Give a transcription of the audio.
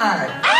Hi.